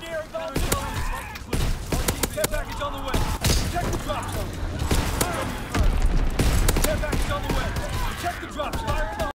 Engineering volunteer.